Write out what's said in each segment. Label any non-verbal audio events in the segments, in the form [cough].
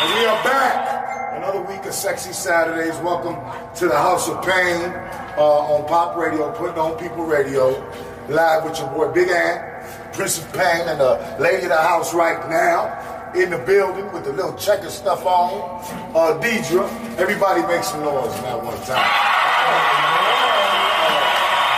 And we are back. Another week of Sexy Saturdays. Welcome to the House of Pain uh, on Pop Radio, putting on People Radio, live with your boy Big Ant, Prince of Pain, and the lady of the house right now in the building with the little checker stuff on, uh, Deidre. Everybody make some noise in that one time.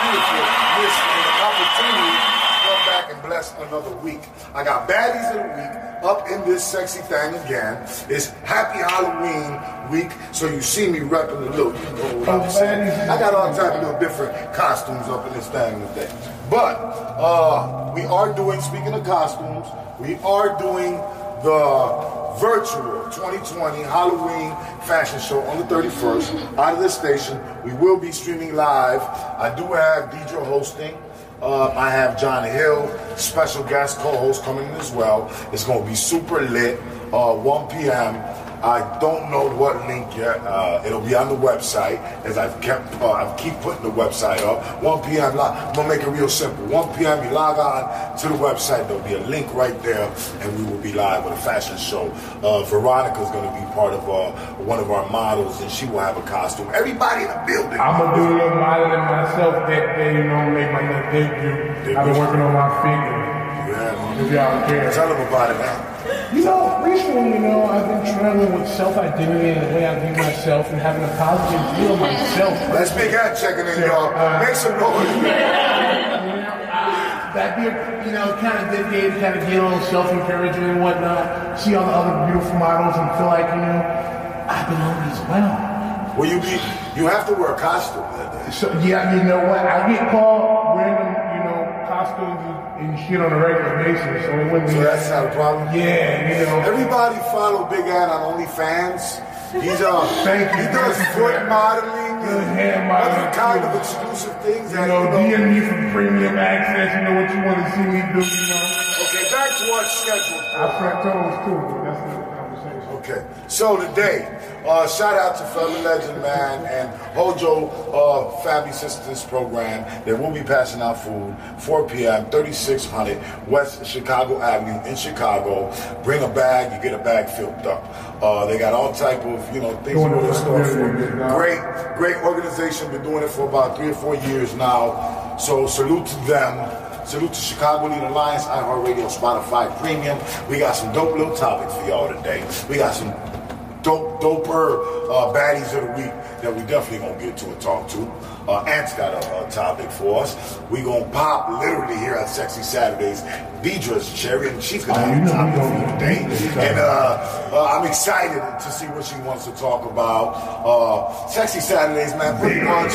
Beautiful. Miss and the opportunity to come another week. I got baddies of the week up in this sexy thing again. It's Happy Halloween week, so you see me repping the look. You know what I'm saying? I got all type of little different costumes up in this thing today. But uh, we are doing, speaking of costumes, we are doing the virtual 2020 Halloween fashion show on the 31st [laughs] out of the station. We will be streaming live. I do have Deidre hosting. Uh, I have John Hill, special guest co-host coming in as well. It's going to be super lit. Uh, 1 p.m. I don't know what link yet. Uh, it'll be on the website as I've kept. Uh, I keep putting the website up. 1 p.m. I'm gonna make it real simple. 1 p.m. You log on to the website. There'll be a link right there, and we will be live with a fashion show. Uh, Veronica's gonna be part of uh, one of our models, and she will have a costume. Everybody in the building. I'm gonna do a little modeling myself that day, you know, make my little debut. I've been working on my figure. Yeah, If y'all care. Tell them about it, man. You know, recently, you know, I've been struggling with self-identity and the way I view myself and having a positive view of myself. Let's big hat checking in, y'all. Make some noise. That be, you know, kind of dedicated, kind of get a little self-encouragement and whatnot. See all the other beautiful models and feel like, you know, I belong as well. Will you be? You have to wear a costume that day. So yeah, you know what? I get called random, you know, costumes and shit on a regular basis. So it wouldn't be. So that's not a problem. Yeah, you know. Everybody follow Big Ant on OnlyFans. He's uh, [laughs] Thank you. he does Thank you for foot modeling Good and hand modeling, other kind of exclusive things. You that, know, you know. DM me for premium access. You know what you want to see me do. You know. Okay, back to our schedule. I fret toes too, that's the conversation. Okay, so today, uh, shout out to Fellow Legend Man and Hojo uh, Family Assistance Program. They will be passing out food 4 p.m. 3600 West Chicago Avenue in Chicago. Bring a bag, you get a bag filled up. Uh, they got all type of you know things it store for for community, dog. great, great organization. Been doing it for about three or four years now. So salute to them. Salute to Chicago Lead Alliance, iHeartRadio, Spotify Premium. We got some dope little topics for y'all today. We got some dope, doper uh, baddies of the week that we definitely gonna get to and talk to. Uh, Ant's got a, a topic for us. We gonna pop literally here on Sexy Saturdays. Deidre's cherry, and she's gonna Oh, have you a know topic for gonna the day. And uh, uh, I'm excited to see what she wants to talk about. Uh, Sexy Saturdays, man, pretty much.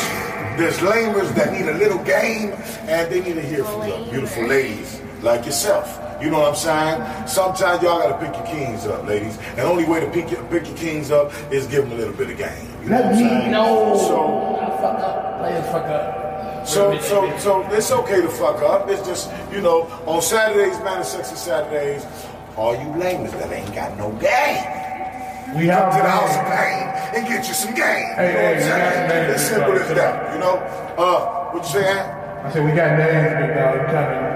There's lamers that need a little game, and they need to hear from the beautiful ladies like yourself. You know what I'm saying? Sometimes y'all gotta pick your kings up, ladies. And the only way to pick your, pick your kings up is give them a little bit of game. You know what I'm Let me saying? know. So, I fuck up. Players fuck up. so, so, so it's okay to fuck up. It's just, you know, on Saturdays, man, it's sexy Saturdays. All you lamers that ain't got no game. We Come to the house of pain and get you some game. Hey, you know hey, what I'm saying? names, It's simple as that. You know? Uh, what you saying? I said we got names, big dog. You of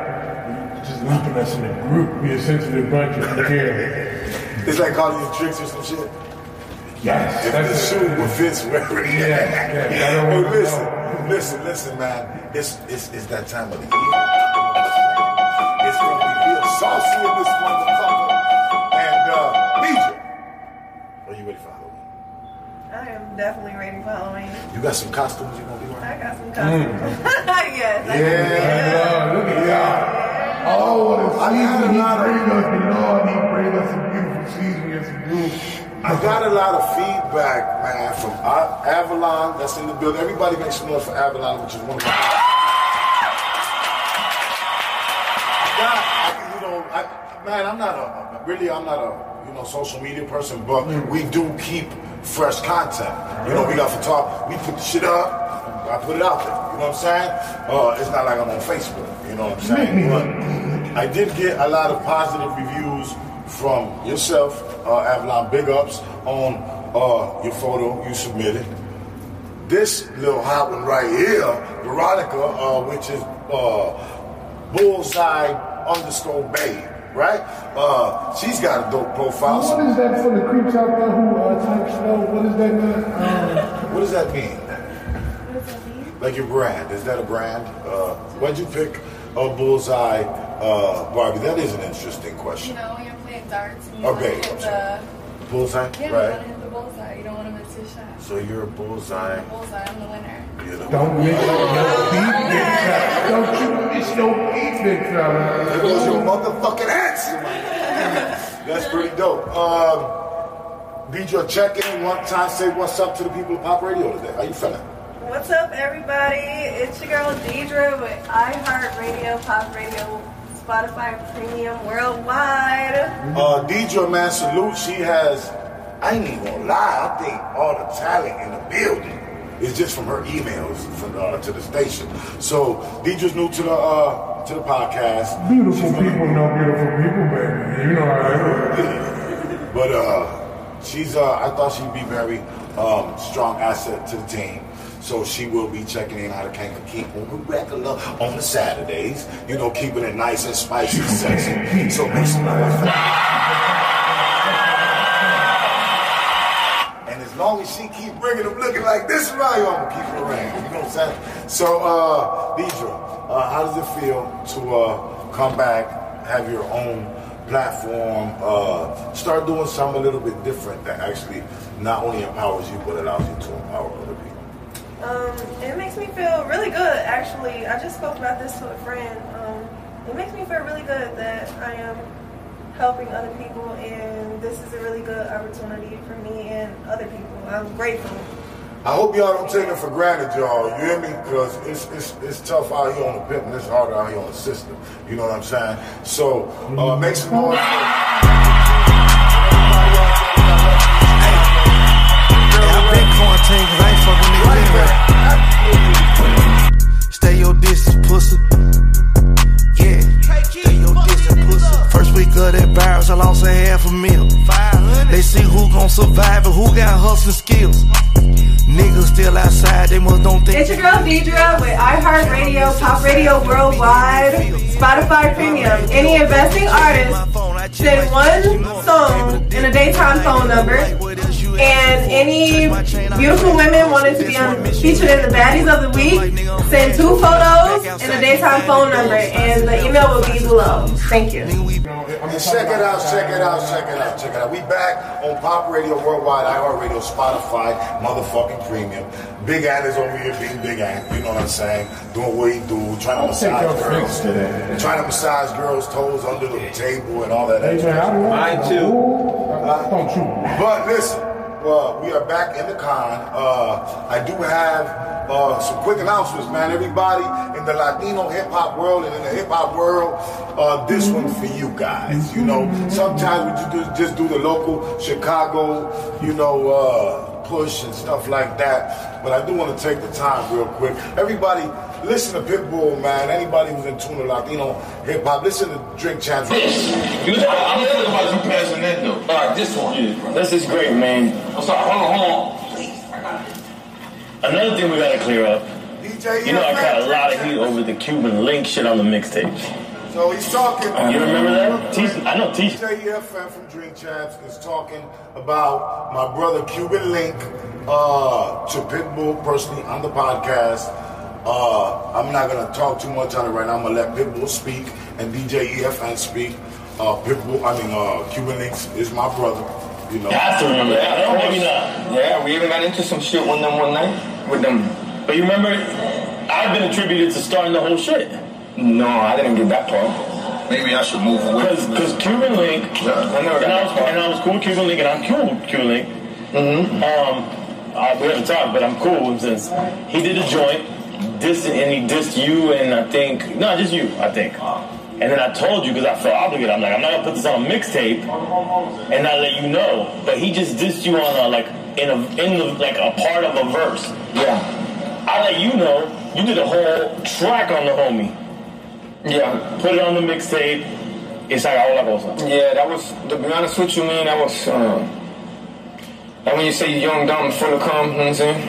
just lumping us in a group. We a sensitive bunch of care. It's like calling you tricks or some shit. Yes, If the that's shoe it. would fit wherever it Yeah, yeah, I don't Hey, wanna listen, know. listen, listen, man. It's, it's, it's that time of the year. It's going to be real saucy in this motherfucker. And, uh, DJ, are you ready for Halloween? I am definitely ready for Halloween. You got some costumes you're going to be wearing? I got some costumes. [laughs] yes. I Yeah. A I got a lot of- Lord. He bring us a beautiful season. Yes, he do. I got a lot of feedback, man, from Avalon that's in the building. Everybody makes some noise for Avalon, which is one of my. I got, you know, I, man, I'm not a, really, I'm not a, you know, social media person, but we do keep fresh content. You know, we got photography, we put the shit up, I put it out there. You know what I'm saying? Uh, it's not like I'm on Facebook. You know what I'm saying? But I did get a lot of positive reviews from yourself, uh, Avalon. Big ups on uh, your photo you submitted. This little hot one right here, Veronica, uh, which is uh, Bullseye underscore Bay. right? Uh, she's got a dope profile. What is that for the creeps out there who uh, type slow? What is that? Uh, [laughs] What does that mean? Like your brand? Is that a brand? Uh, why'd you pick a bullseye, uh, Barbie? That is an interesting question. You question. know, when you're playing darts and you Okay, want to hit the, Bullseye, yeah, you right? want to hit the bullseye. You don't want to miss your shot. So you're a bullseye. Bullseye, I'm the winner. You know? don't miss your beat, big fella. Don't you miss your beat, big fella. There goes your motherfucking answer. That's pretty dope. Um, DJ, check in one time. Say what's up to the people of Pop Radio today. How you feeling? What's up, everybody? It's your girl Deidre with iHeartRadio, Pop Radio, Spotify Premium Worldwide. Uh, Deidre, man, salute. She has, I ain't even gonna lie, I think all the talent in the building is just from her emails from uh, to the station. So Deidre's new to the uh, to the podcast. Beautiful people know beautiful people, baby. You know how that is. But uh, she's uh, I thought she'd be very um, strong asset to the team. So she will be checking in how to of keep on the regular on the Saturdays. You know, keeping it nice and spicy and sexy. So make some noise. And as long as she keep bringing them looking like this around, I'm gonna keep her around. You know what I'm saying? So, uh, Deidre, uh, how does it feel to uh, come back, have your own platform, uh, start doing something a little bit different that actually not only empowers you but allows you to empower other people? Um, it makes me feel really good, actually. I just spoke about this to a friend. Um, it makes me feel really good that I am helping other people, and this is a really good opportunity for me and other people. I'm grateful. I hope y'all don't take it for granted, y'all. You hear me? Because it's, it's it's tough out here on the pimp, and it's harder out here on the system. You know what I'm saying? So uh, make some noise. for- Yeah, I've been quarantined Stay your distance, pussy. Yeah, stay your distance, pussy. First week of that virus, I lost a half a mil. They see who gon' survive and who got hustling skills. Niggas still outside, they must don't think. It's your girl Deidre with iHeartRadio, Pop Radio Worldwide, Spotify Premium. Any investing artist send one song and a daytime phone number. And any beautiful women wanting to be on, featured in the baddies of the week, send two photos and a daytime phone number, and the email will be below. Thank you. Check it out, check it out, check it out, check it out. We back on Pop Radio Worldwide, iHeartRadio, Spotify, motherfucking premium. Big Ant is over here being Big Ant, you know what I'm saying? Doing what he do, trying to Take massage your girls. face today. Trying to massage girls' toes under the table and all that Hey, man, I don't Mine know. too. Don't you? But listen, well, we are back in the con. Uh, I do have uh, some quick announcements, man. Everybody in the Latino hip hop world and in the hip hop world, uh, this one for you guys. You know, sometimes we just do, just do the local Chicago, you know, uh, push and stuff like that. But I do want to take the time real quick. Everybody, listen to Pitbull, man. Anybody who's in tune to Latino hip hop, listen to Drink Champs. You, I'm thinking about you passing that though. All right, this one. This is great, man. I'm sorry. Hold on, hold on. Another thing we gotta clear up. DJ You know, I got a lot of heat over the Cuban link shit on the mixtapes. So he's talking. You remember that? T- I know T. JEFM from Drink Champs is talking about my brother Cuban Link uh, to Pitbull personally on the podcast. Uh, I'm not gonna talk too much on it right now. I'm gonna let Pitbull speak and DJ EFN speak. Uh, Pitbull, I mean uh, Cuban Links is my brother. You know. You have to remember that. No, maybe not. Yeah, we even got into some shit with them one night. With them. But you remember, I've been attributed to starting the whole shit. No, I didn't get that part. Maybe I should move away. Because because Cuban Link, Yeah, I never got and I was far. and I was cool with Cuban Link, and I'm cool with Cuban Link. Mm-hmm. Um, uh, we haven't talked, but I'm cool with him since he did a joint, dissed and he dissed you, and I think no, just you, I think. And then I told you because I felt obligated. I'm like, I'm not gonna put this on a mixtape and not let you know. But he just dissed you on a like in a in the, like a part of a verse. Yeah. I let you know you did a whole track on the homie. Yeah. Put it on the mixtape. It's like all la cosa. Yeah, that was, to be honest with you, man, that was, um, like when you say young, dumb, full of cum, you know what I'm saying?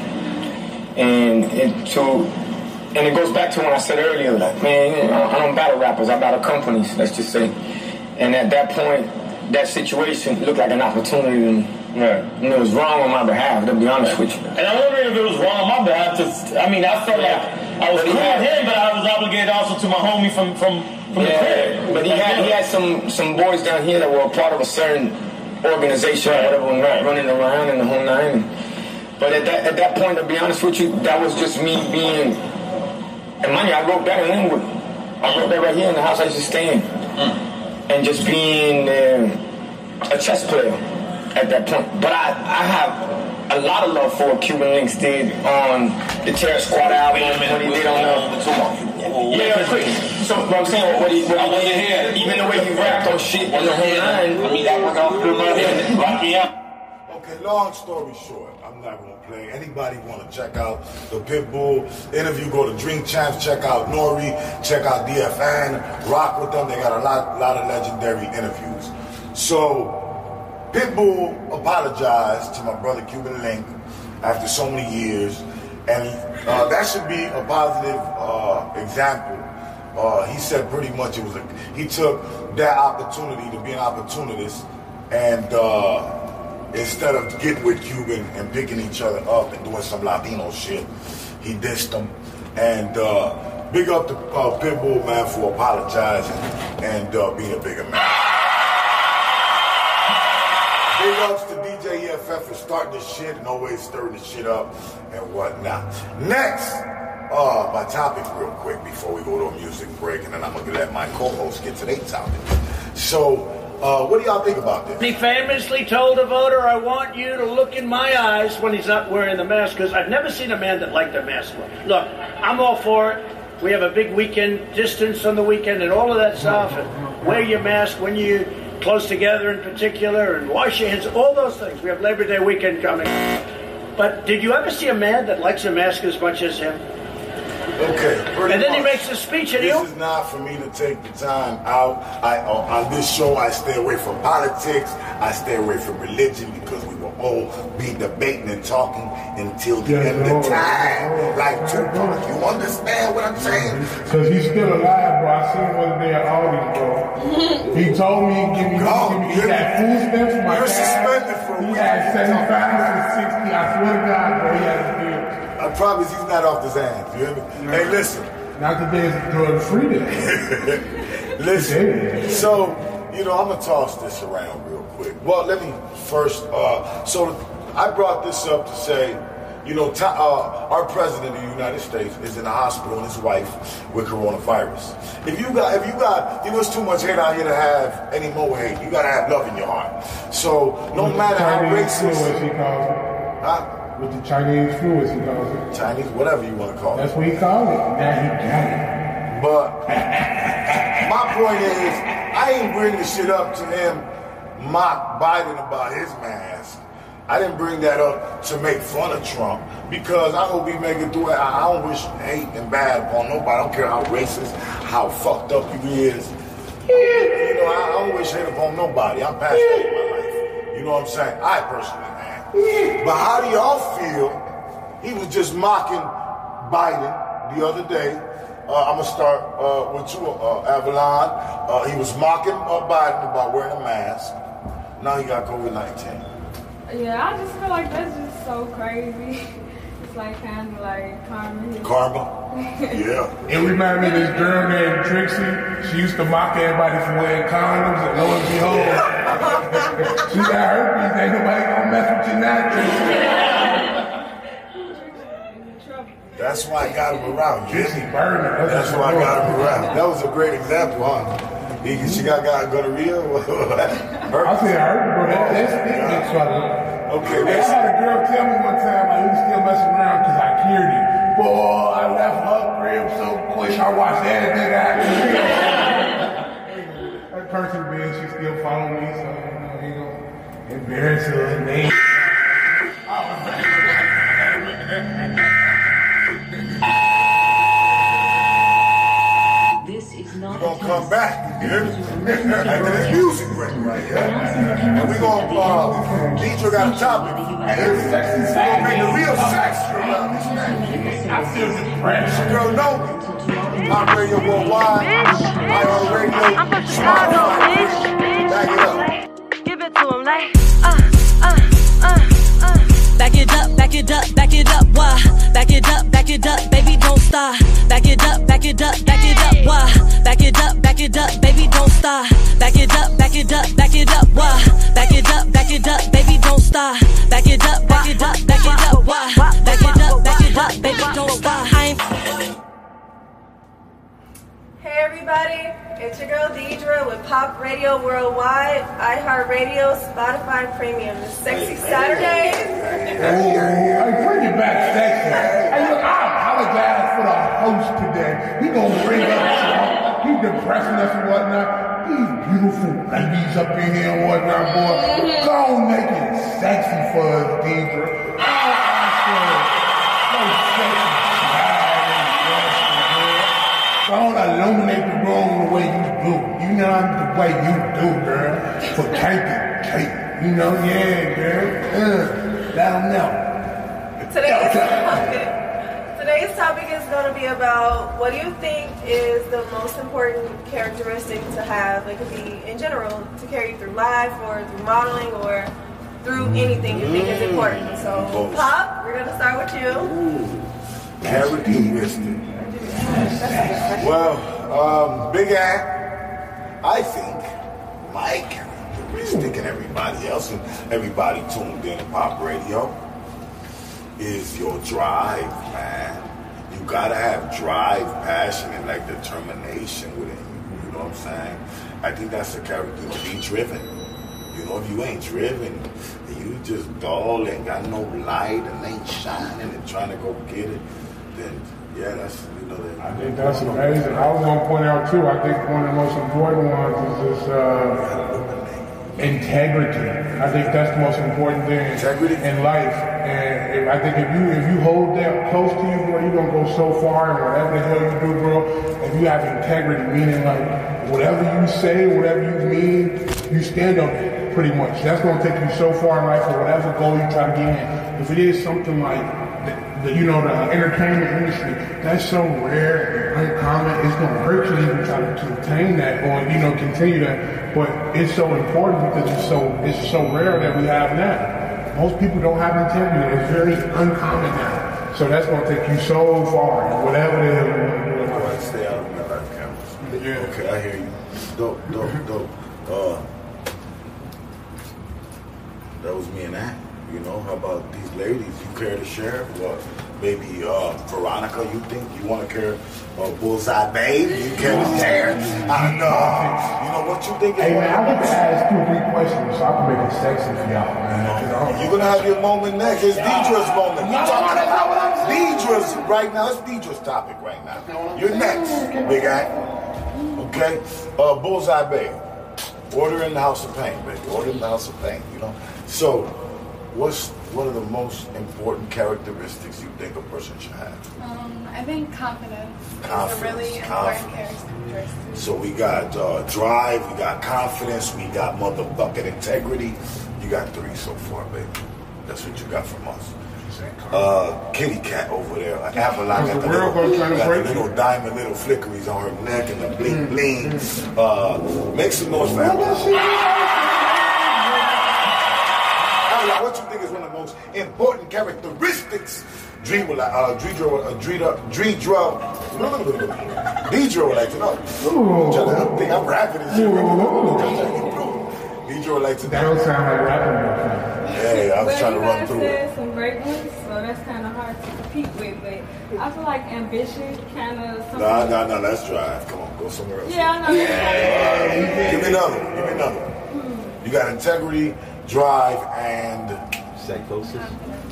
And it, to, and it goes back to when I said earlier, like, man, I don't battle rappers, I battle companies, let's just say. And at that point, that situation looked like an opportunity. And, Right. and it was wrong on my behalf, to be honest with you. And I'm wondering if it was wrong on my behalf to. I mean, I felt like I was cool with him, but I was obligated also to my homie from from from the crib. but he had he had some some boys down here that were a part of a certain organization or whatever, and Right. running around in the whole nine. But at that at that point, to be honest with you, that was just me being. And you, I wrote that in Linwood. I wrote that right here in the house I used to stay in, and just being uh, a chess player at that point. But I I have a lot of love for what Cuban Links did on the Terror Squad album when he did on uh, the. Yeah, quick. So what I'm saying, what he, what he did, even the way he rapped on shit on the whole nine. I mean, that worked out good my head. Lock me up. Okay, long story short, I'm not gonna play. Anybody want to check out the Pitbull interview? Go to Drink Champs, check out N.O.R.E., check out DFN, rock with them. They got a lot, lot of legendary interviews. So, Pitbull apologized to my brother Cuban Link after so many years, and uh, that should be a positive uh, example. Uh, he said pretty much it was a, he took that opportunity to be an opportunist and. Uh, instead of getting with Cuban and picking each other up and doing some Latino shit, he dissed them. And uh, big up to uh, Pitbull, man, for apologizing and being a bigger man. Ups to DJ EFN for starting this shit and always stirring the shit up and whatnot. Next, uh, my topic real quick before we go to a music break, and then I'm gonna let my co-host get to their topic. So, uh, what do y'all think about this? He famously told a voter, I want you to look in my eyes when he's not wearing the mask, because I've never seen a man that liked a mask. Look, I'm all for it. We have a big weekend, distance on the weekend, and all of that stuff. And wear your mask when you close together in particular, and wash your hands, all those things. We have Labor Day weekend coming. But did you ever see a man that likes a mask as much as him? Okay, And then he makes a speech, and This he'll is not for me to take the time out. I uh, on this show, I stay away from politics. I stay away from religion because we will be debating and talking until the Yeah, end of time. Like Tupac, you understand what I'm saying? Cause he's still alive, bro. I seen him the other day at Aldi's, bro. [laughs] He told me, give me, God, give me, he got food stamps for my you're suspended for a He had 75 to 60. I swear to God, bro, he has bills. I promise he's not off his hands. You hear me? Hey, listen. Not today is drug free day. [laughs] Listen, so you know, I'm gonna toss this around real. Well, let me first. Uh, so I brought this up to say, you know, uh, our president of the United States is in the hospital and his wife with coronavirus. If you got, if you got, you know, it's too much hate out here to have any more hate. You gotta have love in your heart. So no matter how Chinese flu, as racist, he calls it. With the Chinese flu, as he calls it. Chinese, whatever you want to call it. That's what he called it. Now he got it. But [laughs] my point is, I ain't bring the shit up to him mock Biden about his mask. I didn't bring that up to make fun of Trump because I hope he make it through it. I don't wish hate and bad upon nobody. I don't care how racist, how fucked up he is. You know, I, don't wish hate upon nobody. I'm past that in my life. You know what I'm saying? I personally am. But how do y'all feel? He was just mocking Biden the other day. Uh, I'm gonna start uh, with you, uh, Avalon. Uh, he was mocking uh, Biden about wearing a mask. Now he got COVID 19. Yeah, I just feel like that's just so crazy. [laughs] It's like kind of like karma. Karma. [laughs] Yeah. It reminded me of this girl named Trixie. She used to mock everybody for wearing condoms, and lo and behold, [laughs] she got herpes. Ain't nobody gonna mess with you now, Trixie. That's why I got him around. You hear Trixie me? burning. That's why I got him around. That was a great example, huh? He, she got got gonorrhea. [laughs] I Her- said herpes, bro. That, that's big, big trouble. Okay, I had a girl tell me one time, like, we still messing around because I cured it. Boy, I left her crib so quick, I watched everything I could. That person being, she still follow me, so, you know, he gonna embarrass her name. This is not We're gonna come back. You hear me? After this music break right here. And we're gonna, uh, Deidre got a topic. It's sexy. We're gonna make the real sex around this thing. I feel depressed. Girl, know me. Pop Radio Worldwide, iHeartRadio, Spotify. Back it up. Give it to him like, uh, uh, uh, uh. Back it up, back it up, back it up, why? Back it up, back it up, baby, don't stop. Back it up, back it up, back it up, why? Back it up, back it up, baby, don't stop. Back it up, back it up, back it up, why? iHeartRadio, Spotify Premium. It's Sexy Saturday. Hey, bring it back sexy. Hey, look, I apologize for the host today. We gonna bring up some, he depressing us and whatnot. These beautiful ladies up in here and whatnot, boy. Mm-hmm. Go on, make it sexy for us, Deidre. Oh, I said, no sexy Go on, illuminate the room the way you do. You know the way you do, girl. For cake and cake. You know, yeah, girl. Uh, 'em know. Today's topic, today's topic is going to be about what do you think is the most important characteristic to have? It could be in general to carry you through life or through modeling or through anything you think is important. So, Pop, we're going to start with you. Characteristic. Well, um, Big Ant, I think my characteristic and everybody else and everybody tuned in to pop radio is your drive, man. You gotta have drive, passion, and like determination within you. You know what I'm saying? I think that's the character to be driven. You know, if you ain't driven, and you just dull and got no light and ain't shining and trying to go get it, then yeah, that's you know. That, I think that's amazing. I was gonna point out too. I think one of the most important ones is this uh, integrity. I think that's the most important thing Integrity? in life. And if, I think if you if you hold that close to you, bro, you're gonna go so far in whatever the hell you do, bro. If you have integrity, meaning like whatever you say, whatever you mean, you stand on it. Pretty much. That's gonna take you so far in life for whatever goal you try to get in. If it is something like the, the, you know, the entertainment industry, that's so rare It's gonna hurt you even try to, to attain that or, you know, continue that. But it's so important because it's so it's so rare that we have now. Most people don't have integrity. It's very uncommon now. So that's gonna take you so far whatever the hell you want to do. in All life. right, stay out of my life cameras. Yeah. Okay, I hear you. Dope, dope, dope. Uh, that was me and that. You know, how about these ladies? You care to share? What? Maybe uh, Veronica, you think you want to care? Uh, Bullseye Babe, you care to share? I know. You know what you think? Hey man, I get to ask two or three questions so I can make it sexy for y'all, man. I don't- You're gonna have your moment next. It's Deidre's moment. We talking about Deidre's right now. It's Deidre's topic right now. You're next, big guy. Okay? Uh, Bullseye Bay. Order in the House of Pain, baby. Order in the House of Pain, you know? So, what's one of the most important characteristics you think a person should have? Um, I think confidence, Confidence, is a really important confidence. characteristic. So we got uh, drive, we got confidence, we got motherfucking integrity. You got three so far, baby. That's what you got from us. Uh, kitty cat over there, an apple got the the little, gonna try to got the little diamond little flickeries on her neck and the bling bling. Uh, make some noise for Apple. Apple, what you think is one of the most important characteristics? Dream will like, uh, Deidre, uh, Deidre, Deidre, Deidre would like you know. I'm trying to think I'm rapping and shit. Deidre would like to That know. don't sound like rapping. Hey, I was But trying to run through it. some great ones, so that's kind of hard to compete with. But I feel like ambition kind of something. Nah, nah, nah, let's drive. Come on, go somewhere else. Yeah, I know. Yeah. Give me another one. Give me another one. You got integrity, drive, and Psychosis.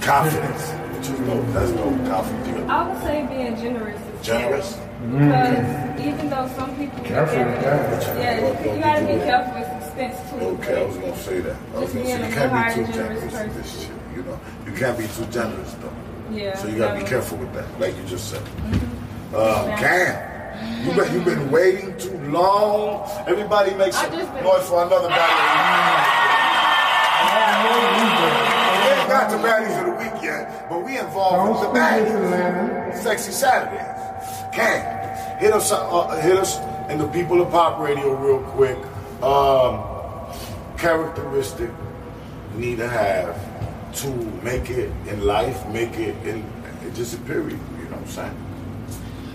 confidence. Which is dope. That's dope. Confidence. I would say being generous. Is Generous? Because even though some people Careful with that. yeah, you, you gotta be careful with expense too. Okay, I was gonna say that. I was gonna say you can't be too generous generous with this shit. You know, you can't be too generous though. Yeah. So you gotta be careful with that, like you just said. Uh, Cam, you been you been waiting too long. Everybody makes I some just been- noise for another [laughs] battle. We ain't got the baddies of the week yet, but we involved Don't with the speak baddies. Sexy Saturdays. Cam, hit us, uh, hit us, and the people of pop radio real quick. Um, characteristic you need to have to make it in life, make it in just a period. You know what I'm saying?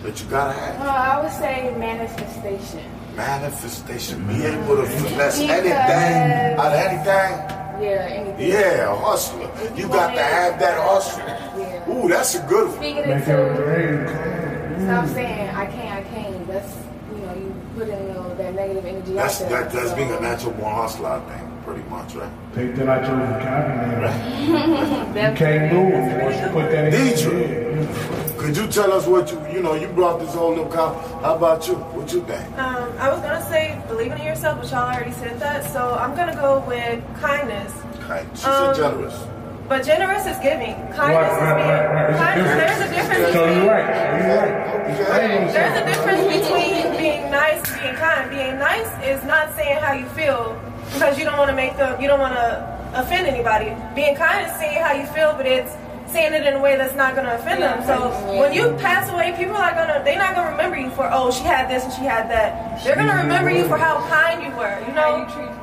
That you gotta have Uh, I would say manifestation. manifestation. Be able to finesse Because- anything out of anything. Yeah, anything. Yeah, a hustler. You got to have that hustle. Yeah. Ooh, that's a good one. Speaking Make it into stop saying I can't, I can't. That's you know you put in you know, that negative energy That's out there. that, that's So- being a natural born hustler, I think, pretty much, right? Take that out your vocabulary. You That's- can't do it once you put that in. Deidre, could you tell us what you, you know, you brought this whole little com How about you? What you think? Um, I was gonna say believing in yourself, but y'all already said that. So I'm gonna go with kindness. Kind. She Um, said generous. But generous is giving. Kindness Right, right, is being. right, right. It's a Kindness, there's a difference. So between- you're right. You're right. Okay. There's a difference between being nice and being kind. Being nice is not saying how you feel because you don't want to make them, you don't want to offend anybody. Being kind is saying how you feel, but it's saying it in a way that's not going to offend them. So when you pass away, people are gonna, they're not gonna remember you for oh she had this and she had that. They're gonna remember you for how kind you were. You know.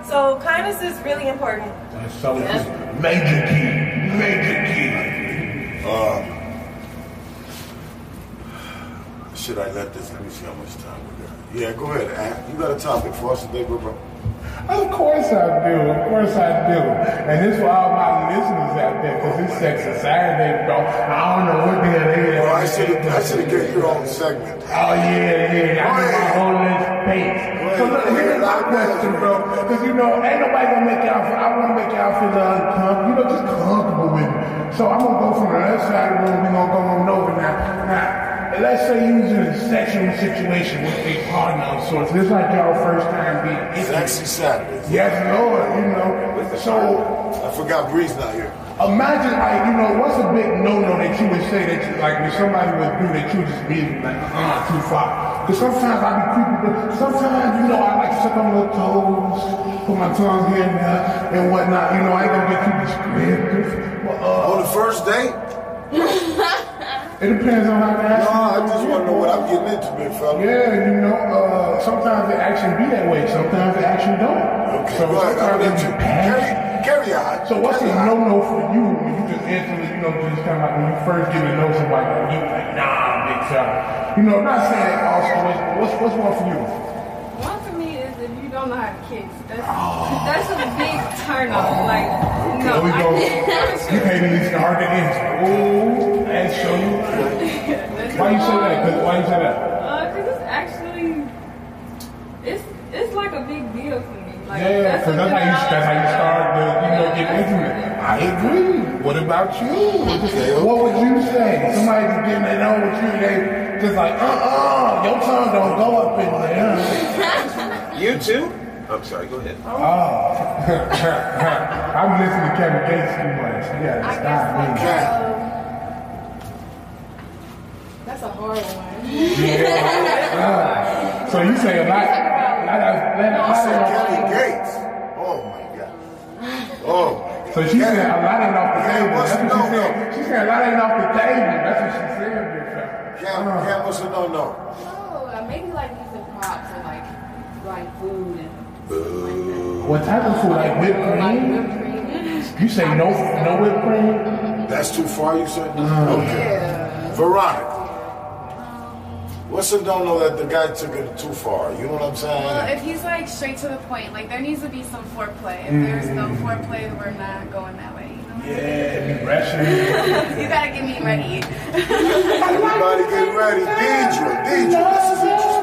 So kindness is really important. So major key. Major key. Um, should I let this? Let me see how much time. Yeah, go ahead. You got a topic for us today, bro? Of course I do. Of course I do. And this for all my listeners out there, because it's Sexy Saturday, bro. I don't know what the hell they is. Well, I should have, I should have you your own segment. Oh, yeah, yeah. I need my whole list space. So look, here's my question, bro. Because, you know, ain't nobody gonna make y'all feel, I wanna make y'all feel uncomfortable, you know, just comfortable with me. So I'm gonna go from the left side of the room, we gonna go on over now. Now, let's say you was in a sexual situation with a partner of sorts. This like y'all first time being. Sexy Saturdays. Yes, Lord, you know. So I forgot Bree's not here. imagine like, you know, what's a big no-no that you would say that you, like when somebody would do that you just be like, uh, too far. Because sometimes I be creepy, but sometimes, you know, I like to suck on little toes, put my tongue here and there and whatnot. You know, I ain't gonna get too descriptive. But, uh, On the first date? It depends on how that No, I just want to know what I'm getting into, big fella. Yeah, you know, uh, sometimes it actually be that way. Sometimes it actually don't. Okay, so ahead. sometimes it be you past. carry, carry on. So what's a no-no for you when you just instantly, you know, just kind of like when you first get to know somebody, you like, nah, big fella. You know, I'm not saying all stories, but what's what's one for you? One for me is if you don't know how to kiss. That's that's a big turn off. Like no, There we I go. can't. You can't even start the answer. Oh, and show you. Why you say that? 'Cause- why you say that? Uh, cause it's actually, it's it's like a big deal for me. Like Yeah, because that's how you that's how you start the you know get intimate. I agree. What about you? What would you say? Somebody just getting it on with you, they just like, uh-uh, your tongue don't go up in there. [laughs] You too? I'm sorry, go ahead. Oh. [laughs] I'm listening to Kevin Gates too much. Yeah, gotta I stop me. guess like, uh, that's a hard one. Uh, so you say a lot, lot of, lot of, I said lot of- Kelly Gates. Oh my God. Oh. So she said a lot ain't off the Cam, table. what's That's what she no-no? said. She said a lot ain't off the table. That's what she said, big fella. Cam, Cam, what's a no no? Oh, uh, maybe like using props or like like food and What type of food? Like whipped like cream? whipped cream. You say no, no whipped cream? That's too far, you said? Uh-huh. Okay. Veronica. What's a no no that the guy took it too far? You know what I'm saying? Well, if he's like straight to the point, like there needs to be some foreplay. If there's no foreplay, we're not going that way. You know? Yeah, be rushing. [laughs] you gotta get me ready. Everybody get ready. Deidre, Deidre, this is interesting.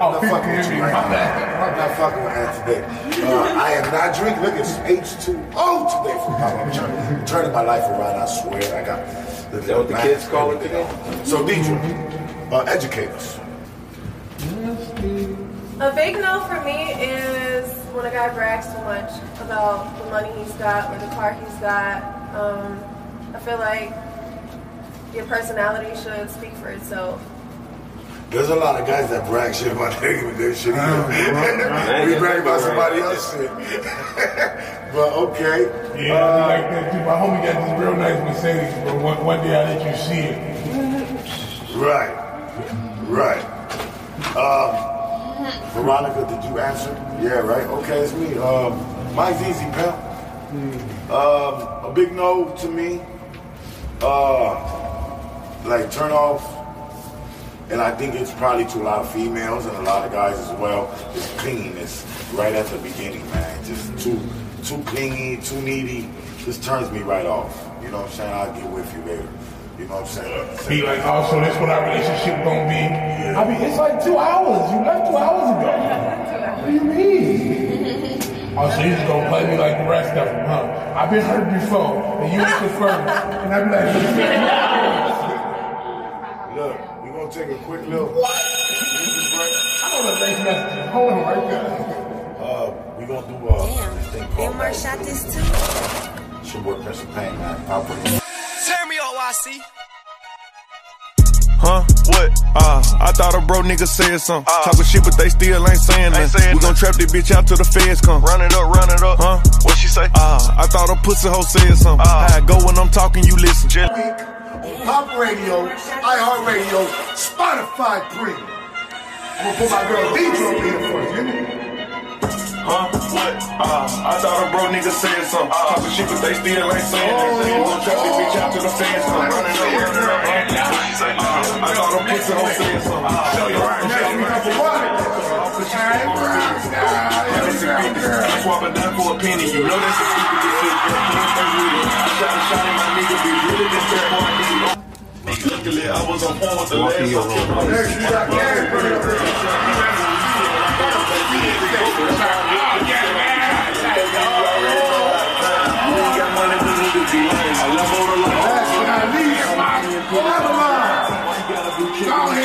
Oh, I'm not people fucking with you My right bad. now. I'm not fucking with that today. Uh, I am not drinking. Look, it's H2O today for my I'm turning, turning my life around, I swear. I got the, Is that what the kids call it today? So, Deidre, uh, educate us. A big no for me is when a guy brags too much about the money he's got or the car he's got. Um, I feel like your personality should speak for itself. There's a lot of guys that brag shit about [laughs] their, shit. right. [laughs] we brag about somebody else's shit. [laughs] but okay. Yeah, I like that too. My homie got this real nice Mercedes, but one, one day I let you see it. Right. Right. Um, Veronica, did you answer? Yeah, right. Okay, it's me. Um, mine's easy, pimp. Um, a big no to me. Uh, like turn off. And I think it's probably to a lot of females and a lot of guys as well. It's clinginess right at the beginning, man. Just too, too clingy, too needy. Just turns me right off. You know what I'm saying? I'll get with you later. You know what I'm saying? Be like, oh, so this what our relationship gonna be? I mean, it's like two hours. You left two hours ago. What do you mean? [laughs] Oh, so you just gonna play me like the rest of them, huh? I've been hurt before, and you ain't the first. And I be like, Look, we gonna take a quick little. What? I don't know text messages. Hold on right there. Uh, we gonna do uh, this thing called. Mark shot this too. It's your boy Prince of Pain, man. I'll put it. Turn me on, YC. Huh? What? Uh, I thought a bro nigga said something. Talking shit, but they still ain't saying nothing. We gon' trap this bitch out till the feds come. Run it up, run it up. Huh? What she say? Uh, I thought a pussy hoe said something. How I go when I'm talking, you listen. Pop Radio, iHeartRadio, Spotify Premium. I'm gonna put my girl DJ up here for you. Huh? What? Uh, I thought a bro nigga said something. Talking shit, but they still ain't saying nothing. We gon' trap this bitch out till the feds come. Run it up, run it up. Huh? What she say? Uh, I thought a pussy hoe said something. Swap a dime for a penny. You know that's the stupidest shit. Girl, can't stay with it. I shot a shot at my nigga. Be really this bad boy. I need it. Luckily, I was on point with the last one. On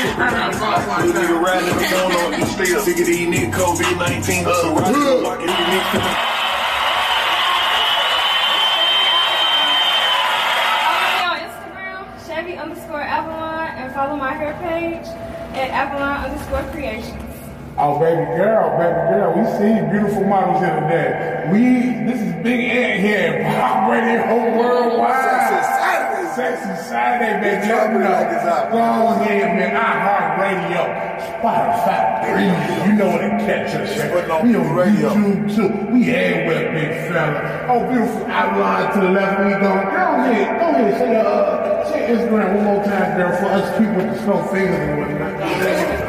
these stairs. Sick of these niggas COVID-19. So riding, walking these niggas. Follow me on Instagram, Chevy underscore Avalon, and follow my hair page at Avalon underscore Creations. Oh, baby girl, baby girl, we see beautiful models here today. We, this is Big Ant here, [laughs] Pop Radio Worldwide. Sexy Saturday. Sexy Saturday, baby. Good job, You know, like it's out. Go ahead, man. Spotify, Premium. You know where to catch us, man. We on radio. YouTube, too. We everywhere, big fella. Oh, beautiful outline to the left. We go. Go ahead, go ahead. Say, uh, say Instagram one more time, girl, for us people with the slow fingers and whatnot.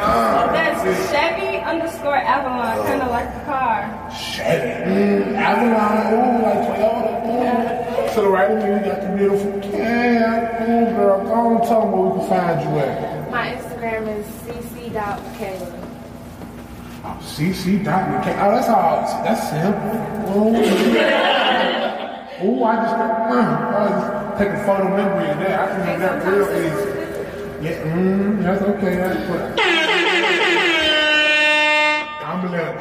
Uh, That's Chevy underscore Avalon, kind of like the car. Chevy. Mm, Avalon, ooh, like Toyota. Ooh. To the right of me, we got the beautiful cam. Ooh, girl, go on and tell them where we can find you at. My Instagram is cc.kayla. Oh, CC dot McKay. Oh, that's all. That's simple. Ooh. Ooh, I just, uh, I just take a photo memory of that. I can do that real easy. Yeah, mm, that's okay. That's what. I'm a little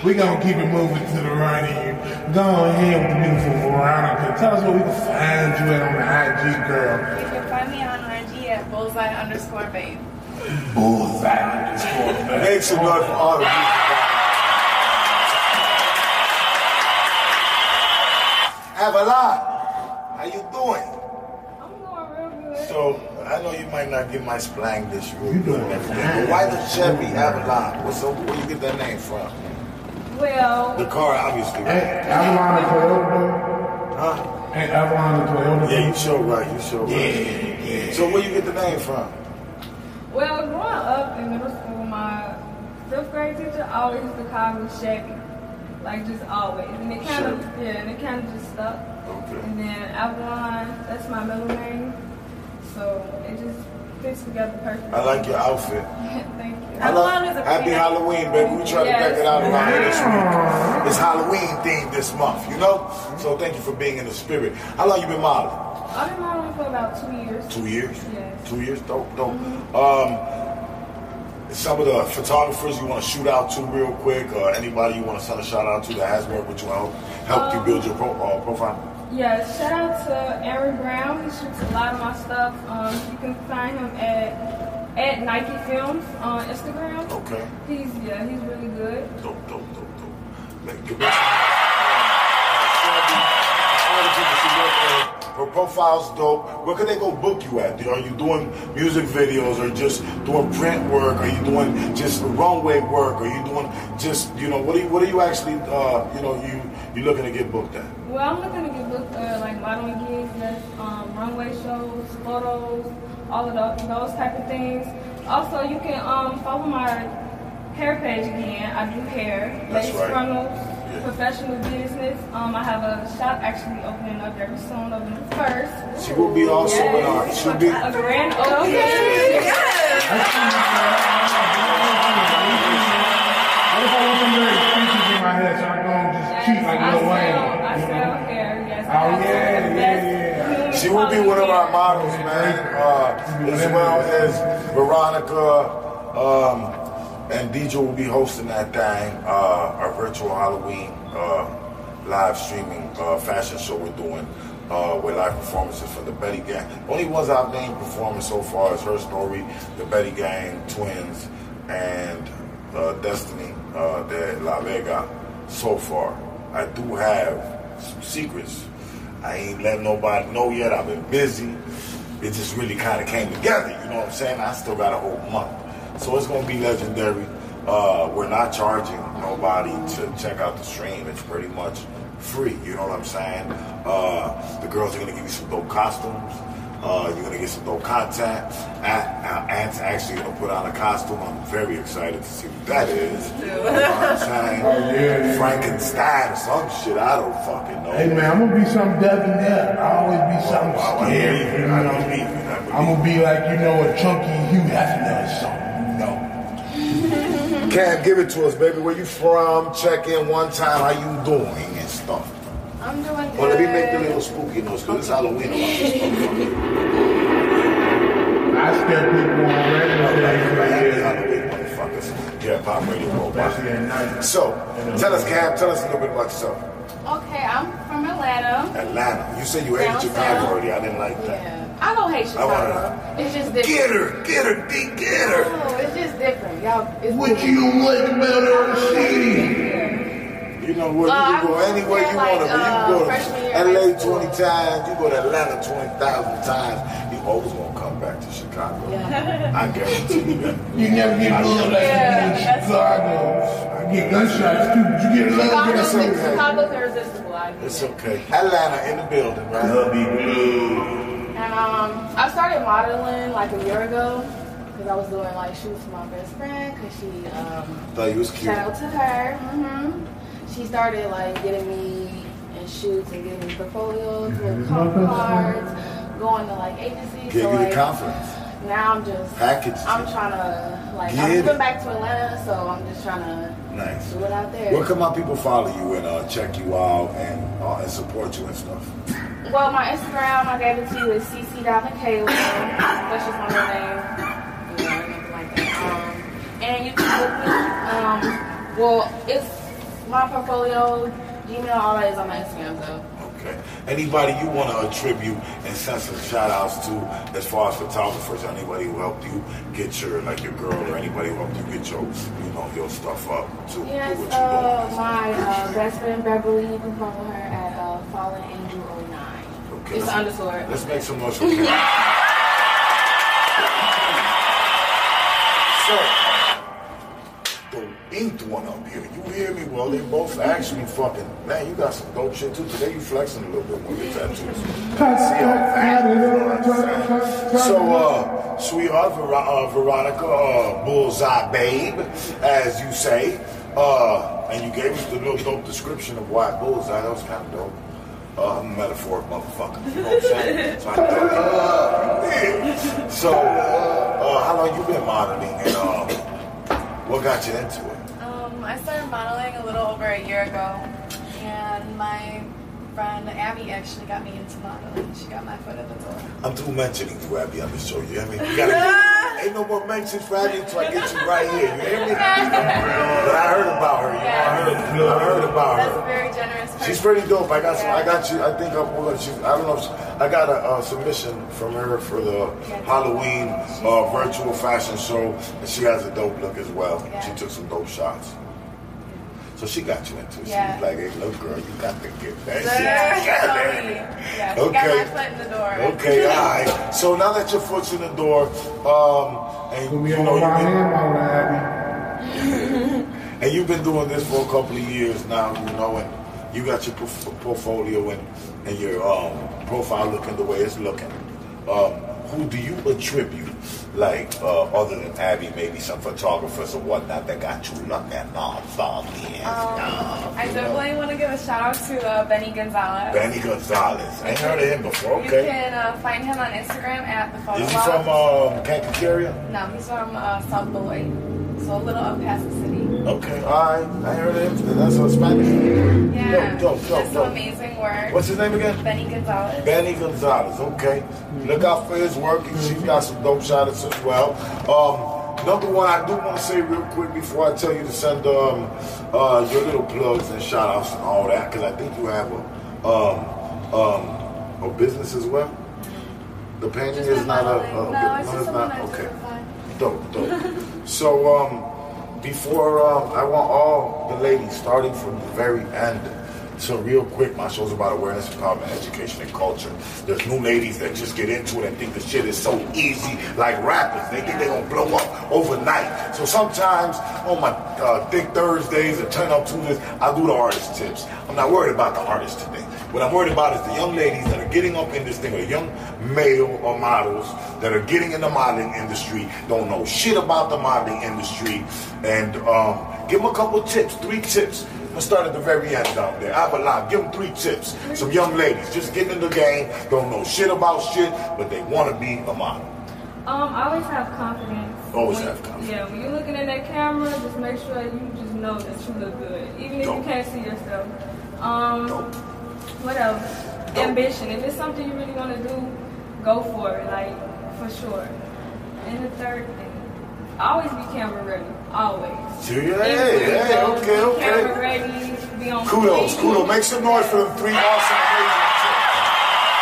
complicated. We gonna keep it moving to the right here. Go ahead with the beautiful Veronica. Tell us where we can find you at on the IG, girl. You can find me on IG at bullseye underscore babe. Bullseye underscore. babe. Make some noise for all of you. Avalon, how you doing? I'm doing real good. So I know you might not get my splang this real good and everything, but why the Chevy Avalon? What's up? Where you get that name from? Well, The car, obviously. Ain't Right? Avalon a Toyota? Huh? Ain't Avalon a Toyota? Yeah, you sure right. You sure right. Yeah, yeah. So where you get the name from? well, growing up in middle school, my fifth grade teacher always used to call me Chevy. Like just always. And it kind of yeah, and it kind of just stuck. Okay. And then Avalon, that's my middle name. So it just fits together perfectly. I like your outfit. [laughs] Thank you. I Avalon like- is a Happy Halloween, baby. We try to back it out around here this week. It's Halloween themed this month, you know? So thank you for being in the spirit. How long you been modeling? I've been modeling for about two years. Two years? Yes. Two years? Dope, dope. Um, some of the photographers you want to shoot out to real quick, or anybody you want to send a shout out to that has worked with you and help, help you build your pro, uh, profile? Yeah, shout out to Aaron Brown. He shoots a lot of my stuff. Um, you can find him at at Nike Films on Instagram. Okay. He's yeah, he's really good. Dope, dope, dope, dope. Make, give me some, Shelby, all the people she worked with, her profile's dope. Where can they go book you at? Are you doing music videos or just doing print work? Are you doing just runway work? Are you doing just you know what are you what are you actually uh, you know you you looking to get booked at? Well, I'm looking to get booked uh, like modeling gigs, yes, um, runway shows, photos, all of those, those type of things. Also, you can um, follow my hair page again. I do hair, lace right. frontals, professional business. Um, I have a shop actually opening up very soon, on the first. She will be also in our. She'll be. A grand opening. What if I want some very expensive in my head so I go and just cheat like I Lil sell, Wayne? I sell hair, yes. I Oh, have yeah, some of the yeah, best human She will be one of our models, man. Uh, as well as Veronica um, and DJ will be hosting that thing. Uh, our virtual Halloween uh, live streaming uh, fashion show we're doing. Uh, with live performances from the Betty Gang. Only ones I've named performing so far is her story, the Betty Gang twins, and uh, Destiny uh, de La Vega. So far, I do have some secrets. I ain't letting nobody know yet. I've been busy. It just really kind of came together. You know what I'm saying? I still got a whole month, so it's gonna be legendary. Uh, we're not charging nobody to check out the stream. It's pretty much free. You know what I'm saying? Uh, the girls are gonna give you some dope costumes. Uh, you're gonna get some dope content. Aunt, uh, Aunt's actually gonna put on a costume. I'm very excited to see what that is. [laughs] You know what I'm saying? Oh, yeah, yeah. Frankenstein or some shit. I don't fucking know. Hey man, I'm gonna be something debonair. I always be something Wow, I scary. believe You it. I know? believe it. I believe I'm gonna be like, you know, a chunky Hugh Hefner or something, you know. [laughs] Cam, give it to us, baby. Where you from? Check in one time. How you doing and stuff. I'm doing good. Well, let me make the little spooky noise because it's Halloween around this [laughs] motherfucker. I scare people on regular days. Happy Halloween, motherfuckers. Yeah, Pop Radio Especially at Worldwide. So, tell us, Cam, tell us a little bit about yourself. Okay, I'm from Atlanta. Atlanta. You said you hated Down Chicago south. already. I didn't like that. Yeah. I don't hate I wanna- Chicago. It's just different. Get her, get her, D, get her. Oh, it's just different. Y'all, it's What different. you like about our city? You know what? Uh, you can go I anywhere you like, want to, but you uh, can go to high LA 20 times, you go to Atlanta 20,000 times, you always going to come back to Chicago. Yeah. I guarantee you that. You never get love like Yeah, you do in Chicago. I get gunshots too, but you get love. Chicago's, It's okay. Chicago's irresistible. I get It's okay. Atlanta in the building, right? Lobby blue. And um, I started modeling like a year ago because I was doing like shoots for my best friend because she um, Thought you was cute. shout out to her. hmm She started like getting me in shoots and getting me portfolios with cards, going to like agencies. Give so you the like confidence. Now I'm just Package. I'm trying to like I'm it. moving back to Atlanta, so I'm just trying to Nice. do it out there. Where can my people follow you and uh, check you out and uh, and support you and stuff? Well, my Instagram, I gave it to you, is cc cc.mckayla. That's just my real name. You know, nothing like that. Um, and you can book me. Um, well, it's my portfolio, Gmail, all that is on my Instagram, though. Okay. Anybody you want to attribute and send some shout outs to as far as photographers, anybody who helped you get your, like your girl or anybody who helped you get your, you know, your stuff up to Yes, do what uh, you're my uh, best friend Beverly, you can follow her at uh, Fallen Angel 09. Okay, It's underscore. Let's make some noise for. So, [laughs] inked one up here. You hear me? Well, they both actually fucking, man, you got some dope shit too. Today you flexing a little bit with your tattoos. See how fat you know what I'm saying? So, uh, sweetheart, Ver- uh, Veronica, uh, Bullseye Babe, as you say, uh, and you gave us the little dope description of why Bullseye. That was kind of dope. Uh, I'm a metaphoric motherfucker. You know what I'm saying? So, I uh, so uh, how long you been modeling and uh, what got you into it? I started modeling a little over a year ago, and my friend Abby actually got me into modeling. She got my foot in the door. I'm through mentioning you, Abby, on the show. You hear me? You gotta, [laughs] ain't no more mentions for Abby until I get you right here. You hear me? But I heard about her. Know, I heard, I heard about That's a her. very generous person. She's pretty dope. I got some. I got you. I think I'm gonna. She, I don't know. If she, I got a uh, submission from her for the Halloween uh, virtual fashion show, and she has a dope look as well. She took some dope shots. So she got you into it. Yeah. She was like, hey, look, girl, you got to get that Yeah, shit. she Got told that. Yeah, she got Okay. my foot in the door. Okay, all right. So now that your foot's in the door, um, and you know, you've been, hand, on Abby. [laughs] and you've been doing this for a couple of years now, you know, and you got your portfolio and, and your um, profile looking the way it's looking. Um, who do you attribute, like, uh, other than Abby, maybe some photographers or whatnot that got you looking all foggy and Um, I you know? definitely want to give a shout out to uh, Benny Gonzalez. Benny Gonzalez. I ain't heard of him before. Okay, You can uh, find him on Instagram at the photo Is he from um, No, he's from uh, South Beloit, so a little up past the city. Okay, all right. I heard him. That's a Spanish. Yeah, Dope, dope, dope, dope. amazing work. What's his name again? Benny Gonzalez. Benny Gonzalez. Okay. Look out for his work. She's got some dope shots as well. Um, number one, I do want to say real quick before I tell you to send um, uh, your little plugs and shout outs and all that, because I think you have a, um, um, a business as well. The painting Just is not a, a No, it's no, just it's not. something I do Okay. Dope, dope. so, um, before um, I want all the ladies, starting from the very end. So, real quick, my show's about awareness, empowerment, education, and culture. There's new ladies that just get into it and think the shit is so easy, like rappers. They think they're gonna blow up overnight. So sometimes on my uh, Thick Thursdays or Turn Up Tuesdays, I do the artist tips. I'm not worried about the artist today. What I'm worried about is the young ladies that are getting up in this thing, or young male or models that are getting in the modeling industry, don't know shit about the modeling industry, and um, give them a couple tips, three tips. Let's start at the very end down there. I have a lot. Give them three tips. Some young ladies just getting in the game, don't know shit about shit, but they want to be a model. Um, I always have confidence. Always When- have confidence. Yeah, when you're looking in that camera, just make sure you just know that you look good, even if you can't see yourself. Um, what else? Ambition. If it's something you really want to do, go for it, like for sure. And the third thing, always be camera ready. Always. See, hey, Anywhere you hey, go, okay, be okay. Camera ready. Be on. Kudos, point. kudos. Make some noise for them three awesome, tips.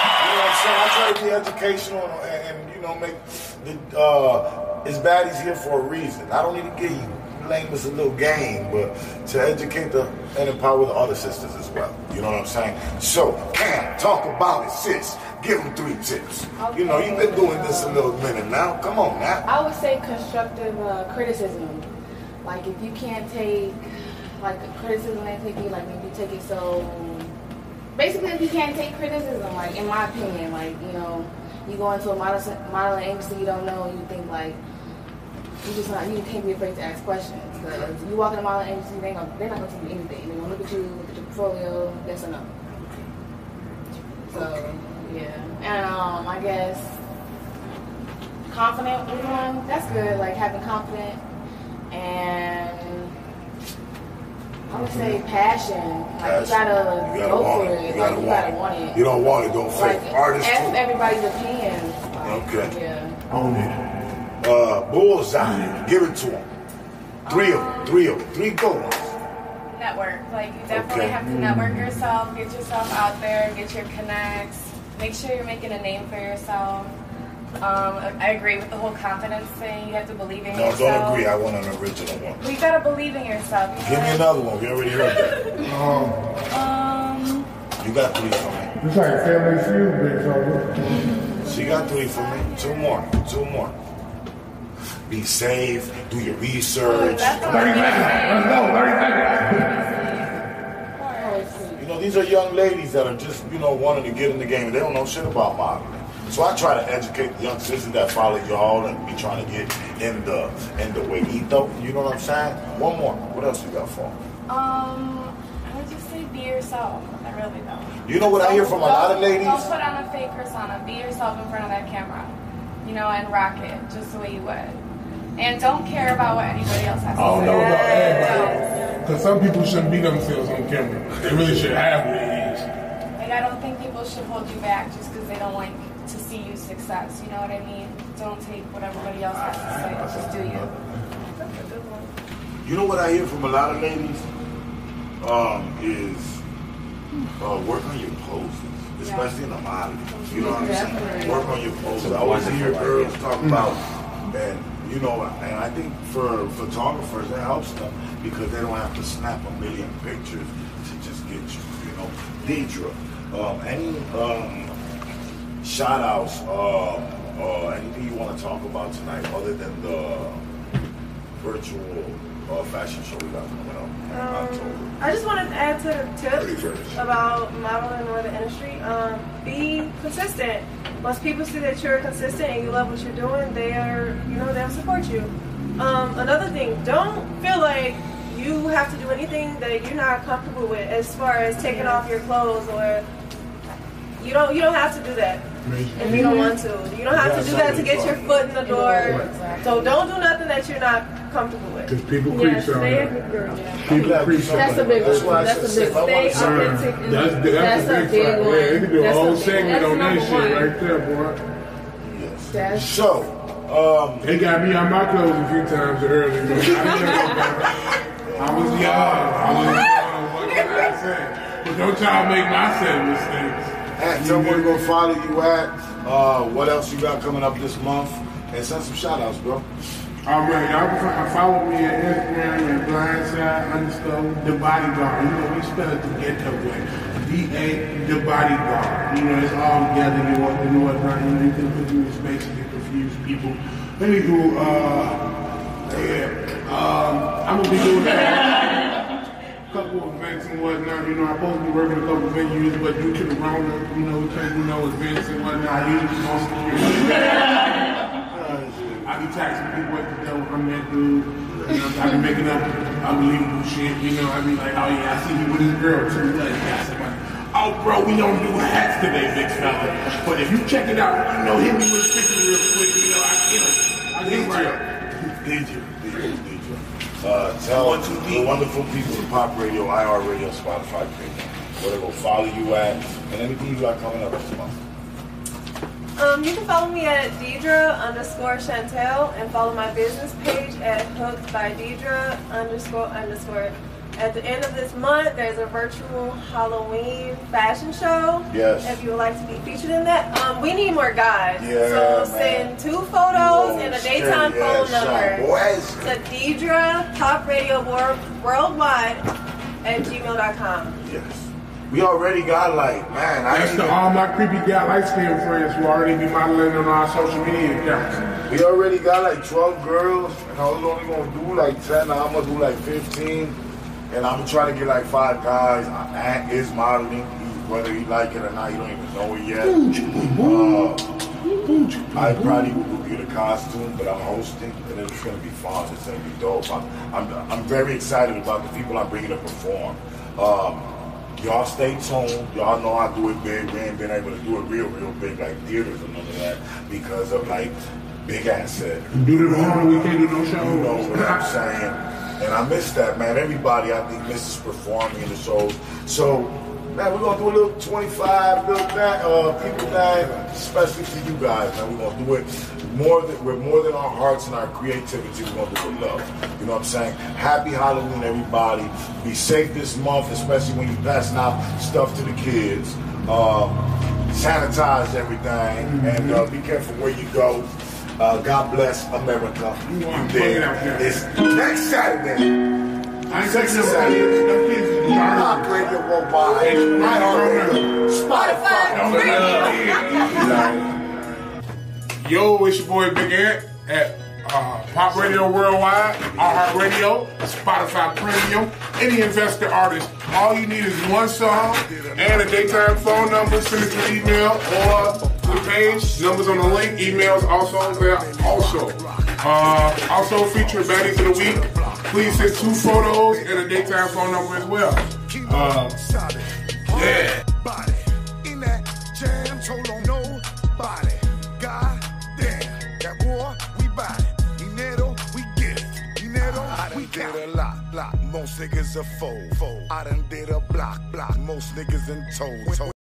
You know what I'm saying? I try to be educational and, and you know, make the uh, it's baddies here for a reason. I don't need to get you lame as a little game, but to educate the and empower the other sisters as well. You know what I'm saying? So, Cam, talk about it, sis. Give them three tips. You know, you've been doing this a little minute now. Come on now. I would say constructive uh, criticism. Like if you can't take like criticism and take it like maybe take it so basically if you can't take criticism, like in my opinion, like, you know, you go into a model, modeling agency you don't know, you think like you just not you can't be afraid to ask questions. Because you walk in a modeling agency, they gonna, they're not gonna tell you anything. They're gonna look at you, look at your portfolio, yes or no. So yeah. And um I guess confident with one, that's good, like having confident and I would say passion. Like you gotta, You gotta go for it. it. You like gotta you want gotta it. want it. You don't want it, don't fake. Like Artists ask too. everybody's opinions. Like, Okay. Yeah. Own it. Uh, bullseye. Give it to them. Three of them. Three of them. Three good ones. Network. Like you definitely Okay. have to network yourself, get yourself out there, get your connects, make sure you're making a name for yourself. Um, I agree with the whole confidence thing. You have to believe in yourself. No, don't agree. I want an original one. We gotta believe in yourself. You know Give me another one. We already heard that. [laughs] Um, You got three for me. It's like family feud, big fella. She got three for me. Two more. Two more. Be safe. Do your research. Thirty seconds. Let's go. Thirty seconds. You know, these are young ladies that are just, you know, wanting to get in the game. They don't know shit about modeling. So I try to educate the young sisters that follow y'all and be trying to get in the in the Jueguito. You know what I'm saying? One more. What else you got for 'em? Um, I would just say be yourself. I really don't. You know what I hear from a lot of ladies? Don't put on a fake persona. Be yourself in front of that camera. You know, and rock it just the way you would. And don't care about what anybody else has to say. I don't say. know about Don't. Because some people shouldn't be themselves on camera. They really should have what it is. Like I don't think people should hold you back just because they don't like to see you success. You know what I mean? Don't take what everybody else has to say. Just do you. You know what I hear from a lot of ladies? Um, is uh, work on your poses, especially in the modeling. You know what I'm saying? Work on your poses. I always hear girls talk about And you know, and I think for photographers it helps them because they don't have to snap a million pictures to just get you. You know, Deidre, um, any um, shout outs, um, uh, anything you want to talk about tonight other than the virtual uh, fashion show we got coming up in October? Um, I just wanted to add to the tips about modeling or the industry. Um, be consistent. Once people see that you're consistent and you love what you're doing, they're you know they'll support you. Um, another thing, don't feel like you have to do anything that you're not comfortable with as far as taking off your clothes or you don't you don't have to do that if you don't want to. You don't have to do that to get your foot in the door. So don't do nothing that you're not comfortable with. Because people Yeah, creep out stay there. a good girl. People creep That's a big one. why I That's a big- stay stay authentic and- That's, that's, That's a a big, big one. Yeah, you can do a That's whole a big- segment that's on that shit right there, boy. That's So, um, they got me on my clothes a few times early. man. I, was young. I was young. What can I say? But don't try to make my same mistakes. and tell me where we're gonna follow you at. Uh, what else you got coming up this month? And send some shout outs, bro. All right, y'all can follow me at Instagram at blindside underscore the bodyguard. You know, we spell it the ghetto way. D-A, the bodyguard. You know, it's all together. You want to know what not. You know, you can put you in confuse people. Do, uh, yeah, um, I'm gonna be doing that. [laughs] couple events and whatnot. You know, I'm supposed to be working a couple venues, but due to the Rona, you know, we can't events and whatnot. I Usually on security. [laughs] I be taxing people at the door. I'm that dude. You know, I be making up unbelievable shit. You know, I be like, oh yeah, I see you with this girl too. Like, somebody. Oh, bro, we don't do hats today, big fella. But if you check it out, you know, hit me with a picture real quick. You know, I get him. I get right. DJ, DJ, DJ. Uh, tell the wonderful people at Pop Radio, iHeartRadio, Spotify, Premium, where they go follow you at, and anything you got coming up this month. Um, you can follow me at Deidre underscore Chantel and follow my business page at Hooked by Deidre underscore underscore. At the end of this month, there's a virtual Halloween fashion show. Yes. If you would like to be featured in that, um, we need more guys. Yeah, so man. send two photos You and a daytime scared, phone yeah, number to Deidre Pop Radio Wor- Worldwide at gmail.com. Yes. We already got like, man, I That's ain't to all my creepy guy light skinned friends who already be modeling on our social media accounts. We already got like 12 girls, and I was only gonna do like 10. Now I'm gonna do like 15, and I'm trying to try to get like five guys. Aunt is modeling, whether he like it or not, you don't even know it yet. Uh, I probably will get a costume, but I'm hosting, and it's gonna be fun. It's gonna be dope. I'm, I'm, I'm very excited about the people I'm bringing to perform. Um, Y'all stay tuned. Y'all know I do it big. We ain't been able to do it real, real big like theaters and none of that because of like big asset. Do the wrong, we can't do no show. You know what I'm saying? And I miss that, man. Everybody I think misses performing in the shows. So, man, we're gonna do a little 25 little thing, uh, people back, especially for you guys, man. We're gonna do it more than with more than our hearts and our creativity. We're gonna do it with love. You know what I'm saying? Happy Halloween, everybody. Be safe this month, especially when you're passing out stuff to the kids. Um, sanitize everything and uh, be careful where you go. Uh, God bless America. You did. It's next Saturday. I ain't Sexy taking them Saturday. Them kids is Rock dirty. Radio Worldwide. I Spotify. Yo, it's your boy Big Ant at uh, Pop Radio Worldwide, iHeartRadio, Spotify Premium, any investor artist. All you need is one song and a daytime phone number. Send it to email or the page. Numbers on the link. Emails also there. Also, uh, also feature baddies of the week. Please send two photos and a daytime phone number as well. Uh, yeah. Did a lot, block. Most niggas a fold, fold. I done did a block, block. Most niggas in tow, told.